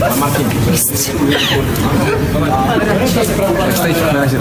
Tá Backstage manager.